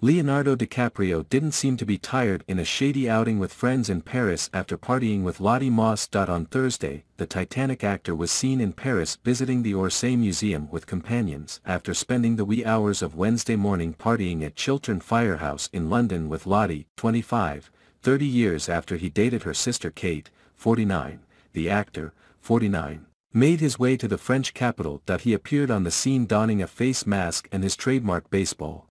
Leonardo DiCaprio didn't seem to be tired in a shady outing with friends in Paris after partying with Lottie Moss. On Thursday, the Titanic actor was seen in Paris visiting the Orsay Museum with companions after spending the wee hours of Wednesday morning partying at Chiltern Firehouse in London with Lottie, 25, 30 years after he dated her sister Kate, 49, the actor, 49, made his way to the French capital that he appeared on the scene donning a face mask and his trademark baseball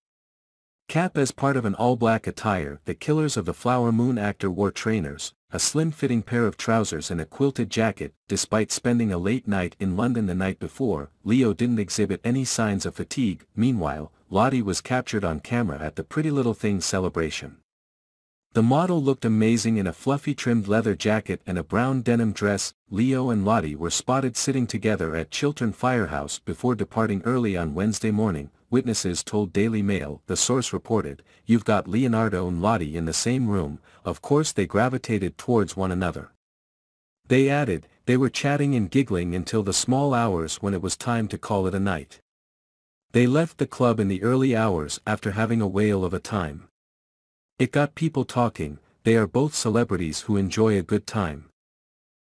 cap as part of an all-black attire the killers of the Flower Moon actor wore trainers, a slim-fitting pair of trousers and a quilted jacket, despite spending a late night in London the night before, Leo didn't exhibit any signs of fatigue, meanwhile, Lottie was captured on camera at the Pretty Little Things celebration. The model looked amazing in a fluffy trimmed leather jacket and a brown denim dress, Leo and Lottie were spotted sitting together at Chiltern Firehouse before departing early on Wednesday morning, witnesses told Daily Mail, the source reported, you've got Leonardo and Lottie in the same room, of course they gravitated towards one another. They added, they were chatting and giggling until the small hours when it was time to call it a night. They left the club in the early hours after having a whale of a time. It got people talking, they are both celebrities who enjoy a good time.